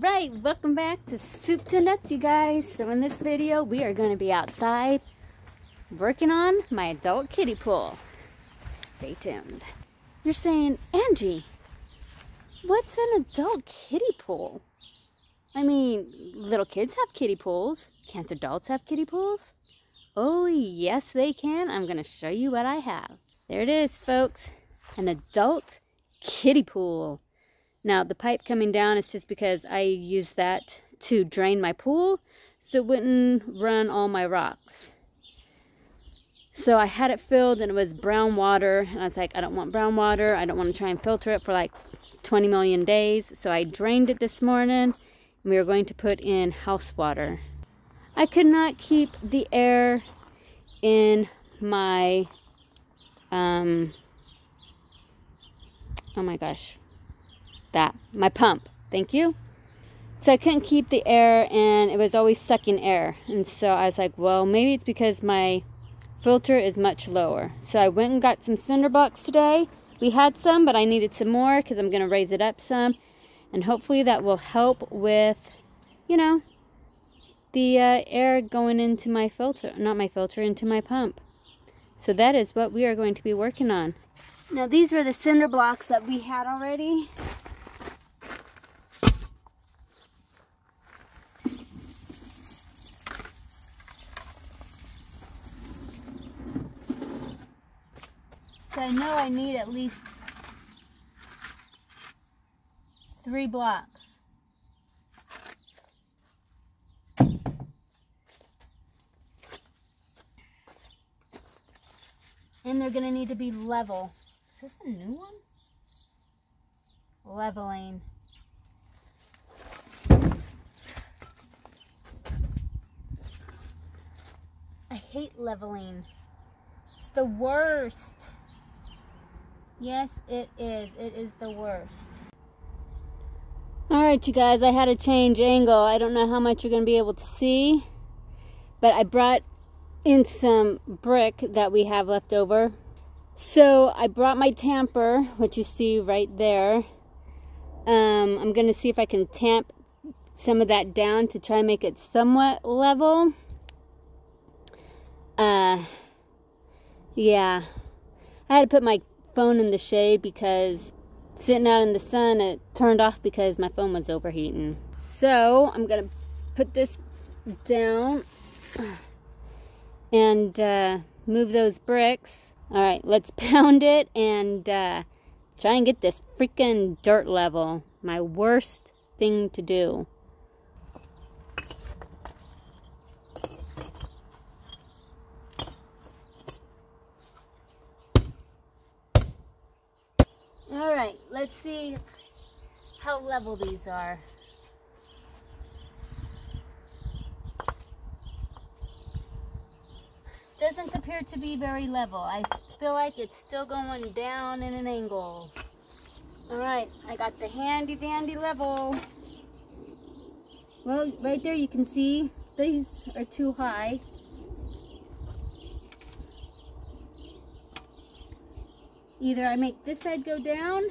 right, welcome back to Sup to Nutz, you guys. So in this video, we are going to be outside working on my adult kiddie pool. Stay tuned. You're saying, Angie, what's an adult kiddie pool? I mean, little kids have kiddie pools. Can't adults have kiddie pools? Oh, yes, they can. I'm going to show you what I have. There it is, folks. An adult kiddie pool. Now the pipe coming down is just because I use that to drain my pool so it wouldn't run all my rocks. So I had it filled and it was brown water and I was like, I don't want brown water. I don't want to try and filter it for like 20 million days. So I drained it this morning and we are going to put in house water. I could not keep the air in my, um, oh my gosh, that, my pump. Thank you. So I couldn't keep the air and it was always sucking air. And so I was like, well, maybe it's because my filter is much lower. So I went and got some cinder blocks today. We had some, but I needed some more because I'm going to raise it up some. And hopefully that will help with, you know, the uh, air going into my filter, not my filter, into my pump. So that is what we are going to be working on. Now these were the cinder blocks that we had already. I know I need at least three blocks. And they're going to need to be level. Is this a new one? Leveling. I hate leveling. It's the worst. Yes, it is. It is the worst. Alright, you guys, I had to change angle. I don't know how much you're going to be able to see. But I brought in some brick that we have left over. So I brought my tamper, which you see right there. Um, I'm going to see if I can tamp some of that down to try and make it somewhat level. Uh, yeah. I had to put my phone in the shade because sitting out in the sun it turned off because my phone was overheating. So I'm gonna put this down and uh, move those bricks. All right, let's pound it and uh, try and get this freaking dirt level. My worst thing to do. Alright, let's see how level these are. Doesn't appear to be very level. I feel like it's still going down in an angle. Alright, I got the handy dandy level. Well, right there you can see these are too high. Either I make this side go down.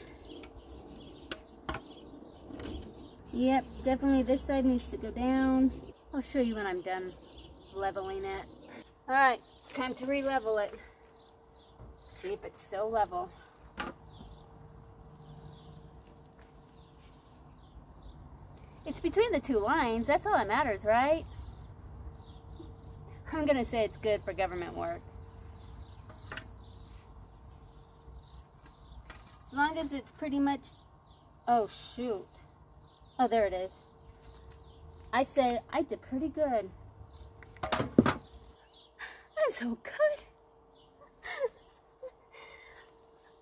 Yep, definitely this side needs to go down. I'll show you when I'm done leveling it. All right, time to re-level it. See if it's still level. It's between the two lines. That's all that matters, right? I'm going to say it's good for government work. As long as it's pretty much, oh shoot. Oh, there it is. I say I did pretty good. That's so good.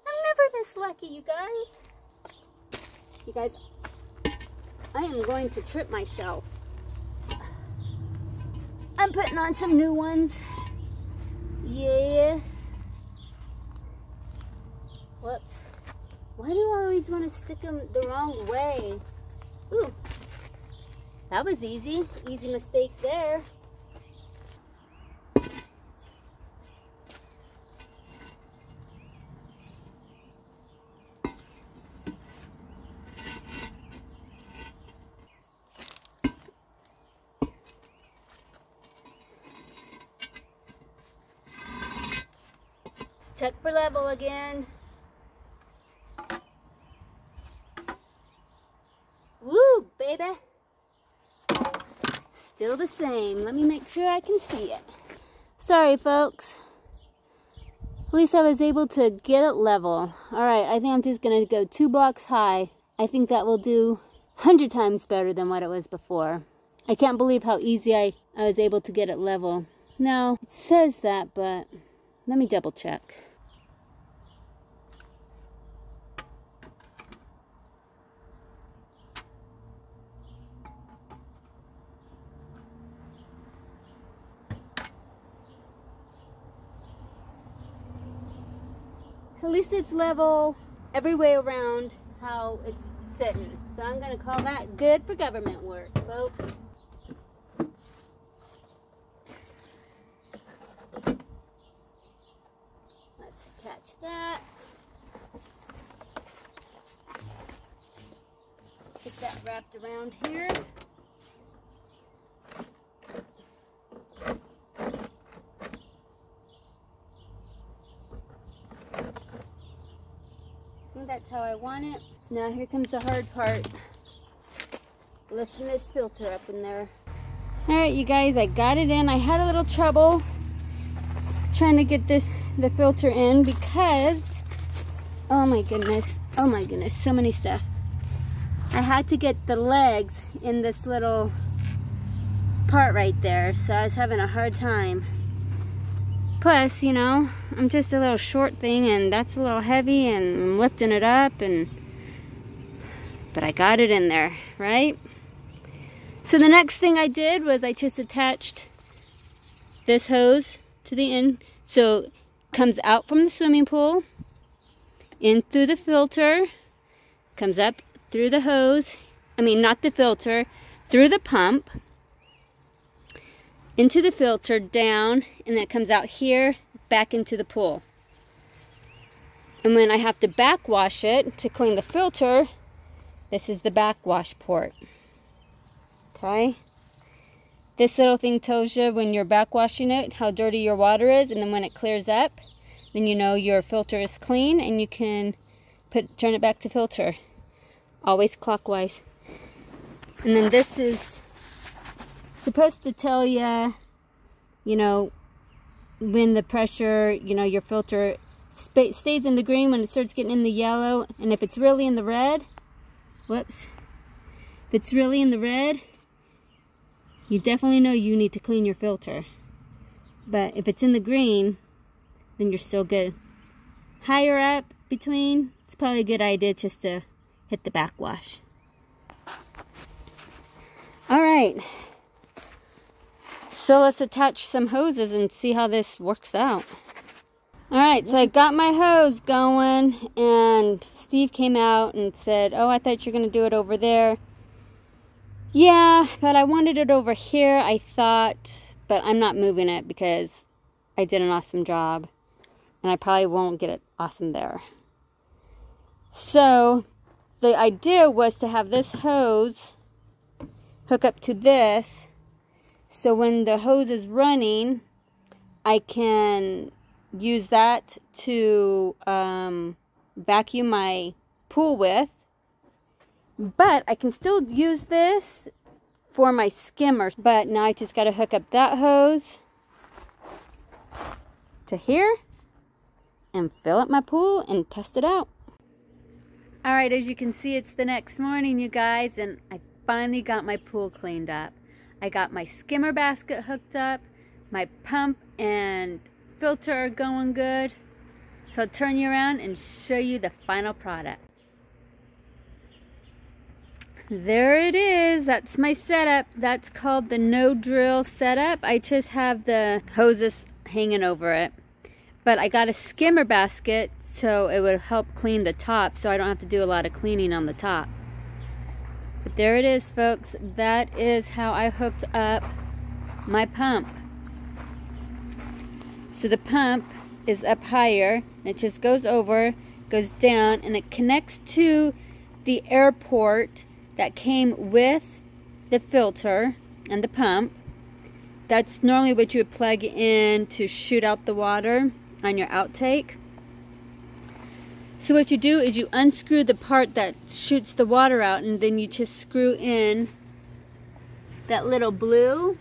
I'm never this lucky, you guys. You guys, I am going to trip myself. I'm putting on some new ones. Yes. Whoops. Why do I always want to stick them the wrong way? Ooh, that was easy. Easy mistake there. check for level again. Baby. Uh, still the same. Let me make sure I can see it. Sorry, folks. At least I was able to get it level. All right, I think I'm just to go two blocks high. I think that will do 100 times better than what it was before. I can't believe how easy I, I was able to get it level. No, it says that, but let me double check. At least it's level every way around how it's sitting. So I'm going to call that good for government work, folks. Let's attach that. Get that wrapped around here. that's how I want it. Now here comes the hard part. Lifting this filter up in there. Alright you guys, I got it in. I had a little trouble trying to get this the filter in because oh my goodness, oh my goodness, so many stuff. I had to get the legs in this little part right there, so I was having a hard time. Plus, you know, I'm just a little short thing and that's a little heavy and I'm lifting it up and but I got it in there, right? So the next thing I did was I just attached this hose to the end. So comes out from the swimming pool, in through the filter, comes up through the hose, I mean not the filter, through the pump, into the filter, down, and then it comes out here, back into the pool. And when I have to backwash it to clean the filter, this is the backwash port. Okay? This little thing tells you when you're backwashing it how dirty your water is, and then when it clears up, then you know your filter is clean and you can put turn it back to filter. Always clockwise. And then this is supposed to tell you, you know, when the pressure, you know, your filter stays in the green when it starts getting in the yellow. And if it's really in the red, whoops, if it's really in the red, you definitely know you need to clean your filter. But if it's in the green, then you're still good. Higher up between, it's probably a good idea just to hit the backwash. All right, so let's attach some hoses and see how this works out. Alright, so I got my hose going and Steve came out and said, oh, I thought you were going to do it over there. Yeah, but I wanted it over here, I thought, but I'm not moving it because I did an awesome job. And I probably won't get it awesome there. So, the idea was to have this hose hook up to this so when the hose is running, I can use that to um, vacuum my pool with. But I can still use this for my skimmer. But now I just got to hook up that hose to here and fill up my pool and test it out. All right, as you can see, it's the next morning, you guys, and I finally got my pool cleaned up. I got my skimmer basket hooked up, my pump and filter are going good. So I'll turn you around and show you the final product. There it is. That's my setup. That's called the no drill setup. I just have the hoses hanging over it. But I got a skimmer basket so it would help clean the top so I don't have to do a lot of cleaning on the top. But there it is, folks. That is how I hooked up my pump. So the pump is up higher, and it just goes over, goes down, and it connects to the air port that came with the filter and the pump. That's normally what you would plug in to shoot out the water on your outtake. So what you do is you unscrew the part that shoots the water out and then you just screw in that little blue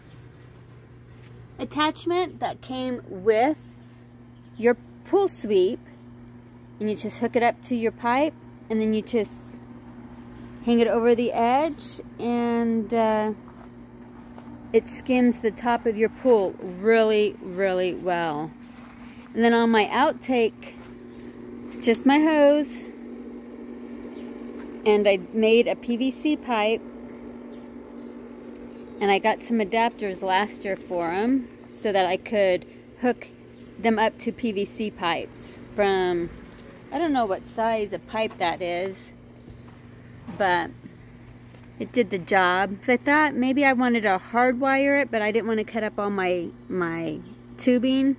attachment that came with your pool sweep and you just hook it up to your pipe and then you just hang it over the edge and uh, it skims the top of your pool really really well. And then on my outtake it's just my hose. And I made a PVC pipe. And I got some adapters last year for them so that I could hook them up to PVC pipes from I don't know what size of pipe that is but it did the job. So I thought maybe I wanted to hardwire it but I didn't want to cut up all my my tubing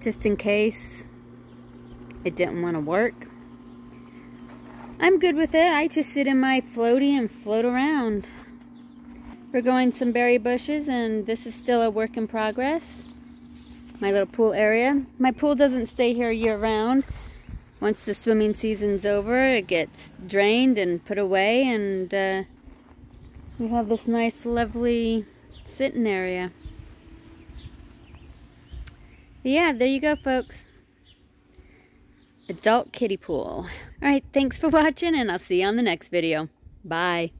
just in case it didn't want to work I'm good with it I just sit in my floaty and float around we're going some berry bushes and this is still a work in progress. My little pool area. My pool doesn't stay here year round. Once the swimming season's over, it gets drained and put away and uh, we have this nice lovely sitting area. Yeah, there you go folks. Adult kiddie pool. Alright, thanks for watching and I'll see you on the next video. Bye.